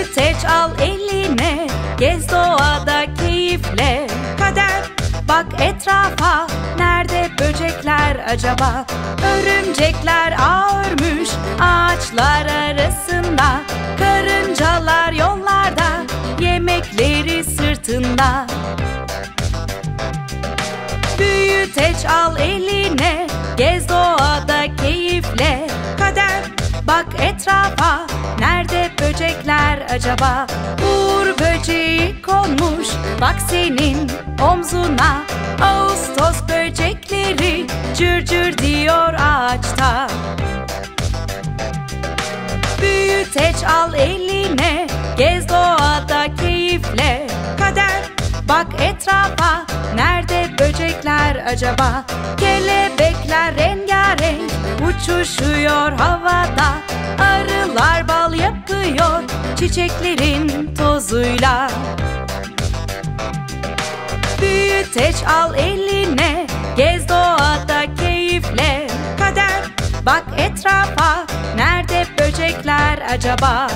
Büyüteç al eline. Gez doğada keyifle. Kader bak etrafa. Nerede böcekler acaba? Örümcekler ağ örmüş Ağaçlar arasında. Karıncalar yollarda Yemekleri sırtında. Büyüteç al eline. Gez doğada keyifle. Kader bak etrafa acaba? Uğur böceği konmuş Bak senin omzuna. Ağustos böcekleri Cır cır diyor ağaçta. Büyüteç al eline Gez doğada keyifle. Kader bak etrafa Nerede böcekler acaba? Kelebekler rengarenk Uçuşuyor havada. Arılar Çiçeklerin tozuyla. Büyüteç al eline Gez doğada keyifle. Kader bak etrafa Nerede böcekler acaba